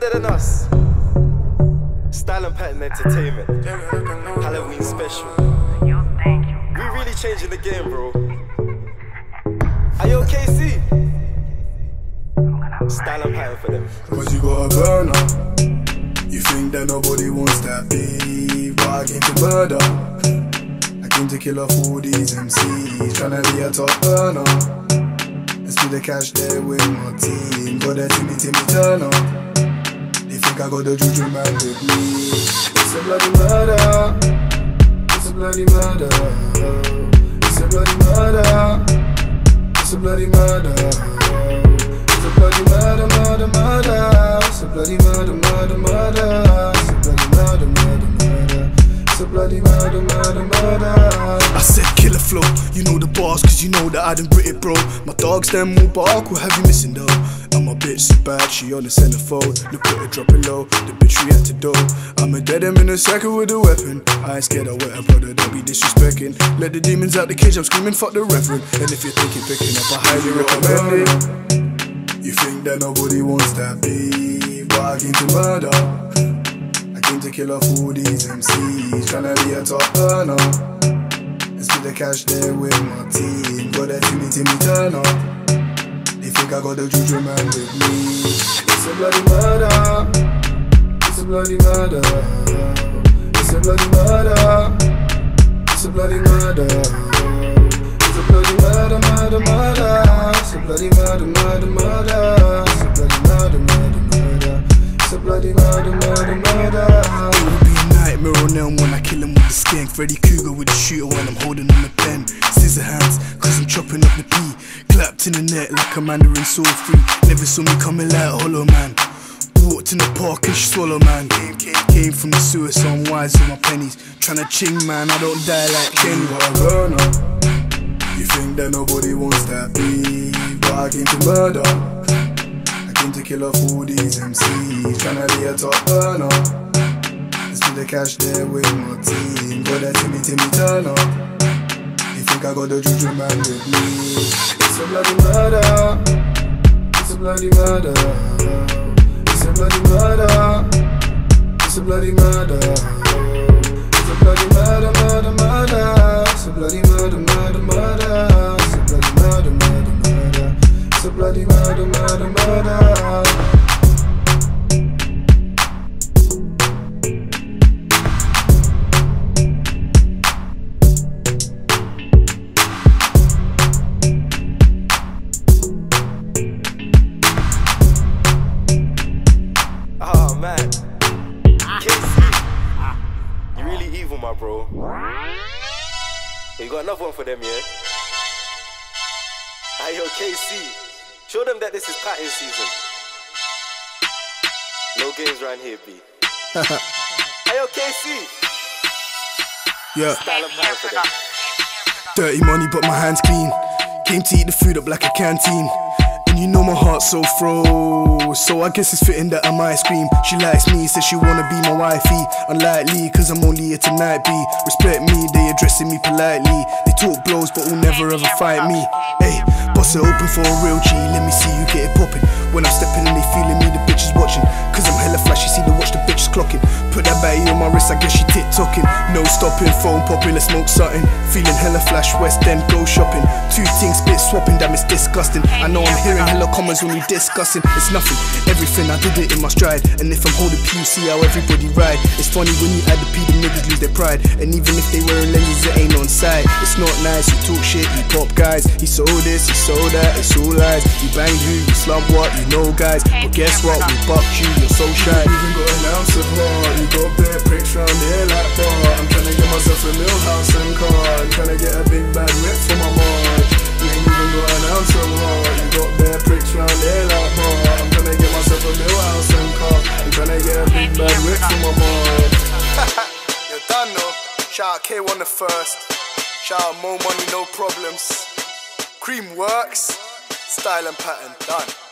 better than us? Style and pattern entertainment. Halloween special. We really changing the game, bro. Are you okay, C? Style and pattern for them. Cause you got a burner. You think that nobody wants that beef, but I came to murder. I came to kill off all these MCs, tryna be a top burner. Let's be the cash there with my team. Got that Timmy Timmy Turner. I got the juju man with me. It's a bloody murder. It's a bloody murder. It's a bloody murder. It's a bloody murder. It's a bloody murder, murder, murder. It's a bloody murder, murder, murder. It's a bloody murder, murder, murder. It's a bloody murder, murder, murder. I said killer flow, you know the bars, cause you know that I done Brit it, bro. My dogs, them will bark, will have you missing though. My bitch so bad, she on the centerfold. Look at her dropping low, the bitch react to dough. I'ma dead him in a second with a weapon. I ain't scared of wet, brother, don't be disrespecting. Let the demons out the cage, I'm screaming, fuck the reverend. And if you're thinking picking up, I highly recommend it. You think that nobody wants that beef, but I came to murder. I came to kill off all these MCs, tryna be a top earner. Let's be the cash there with my team. Got that Timmy Timmy Turner. Think I got the juju man with me. It's a bloody murder. It's a bloody murder. It's a bloody murder. It's a bloody murder. It's a bloody murder, murder, murder. It's a bloody murder, murder, murder. It's a bloody murder, murder, murder. It's a bloody murder, murder, murder. It will be a nightmare on them when I kill the skank. Freddy Krueger with the shooter when I'm holding on the pen. Scissor hands, cause I'm chopping up the pea. Clapped in the net like a mandarin sword free. Never saw me coming like a hollow man. Walked in the park and she swallow man. Came, came, came from the sewer, so I'm wise with my pennies. Tryna ching man, I don't die like Kenny. Got a burner. You think that nobody wants that beef, but I came to murder. I came to kill off all these MCs, tryna be a top burner. Cash there with my team. Got that Timmy Timmy Turner. You think I got the juju man with me? It's a bloody murder. It's a bloody murder. It's a bloody murder. It's a bloody murder. It's a bloody murder, murder, murder. It's a bloody murder, murder, murder. It's a bloody murder, murder, murder. It's a bloody murder, murder, murder. Man. KC. You really evil, my bro. You got another one for them, yeah? Hey, yo, KC. Show them that this is pattern season. No games around here, B. hey, yo, KC. Yeah. Style and pattern for them. Dirty money, but my hands clean. Came to eat the food up like a canteen. And you know my heart's so froze. So I guess it's fitting that I'm ice cream. She likes me, says she wanna be my wifey. Unlikely, cause I'm only here tonight, be Respect me, they addressing me politely. They talk blows, but will never ever fight me. Hey, bust it open for a real G. Let me see you get it poppin'. When I'm stepping and they feeling me, the bitches watching. Cause I'm hella flashy, see the watch, the bitches clocking. Put that batty on my wrist, I guess she tit. No stopping, phone popping, let's smoke something. Feeling hella flash, West End, go shopping. Two things, spit swapping, damn, it's disgusting. I know I'm hearing hella comments when we discussing. It's nothing, everything, I did it in my stride. And if I'm holding P, you see how everybody ride. It's funny when you add the P, the niggas lose their pride. And even if they wearing lenses, it ain't on side. It's not nice, you talk shit, you pop guys. He sold this, he sold that, it's all lies. You banged who, you slump what, you know guys. But guess what, we bucked you, you're so shy. You Even got an ounce of heart. You got bare pricks round here like bar. I'm tryna get myself a little house and car. I'm tryna get a big bad whip for my march. You ain't even got an ounce of heart. You got bare pricks round here like bar. I'm tryna get myself a little house and car. I'm tryna get a big bad whip for my march. You're done though. Shout out K1 the first. Shout out Mo Money, no problems. Cream works. Style and pattern, done.